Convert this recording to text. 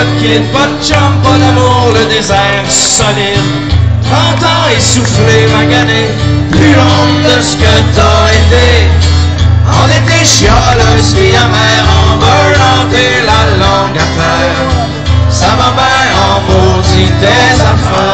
pas de kid, pas de chum, d'amour, le désert solide. 30 ans essoufflé, magané, plus longue de ce que t'as été. On était chialeuse, fille amère, en burn-out et la longue affaire. Ça va bien, on maudit tes affaires.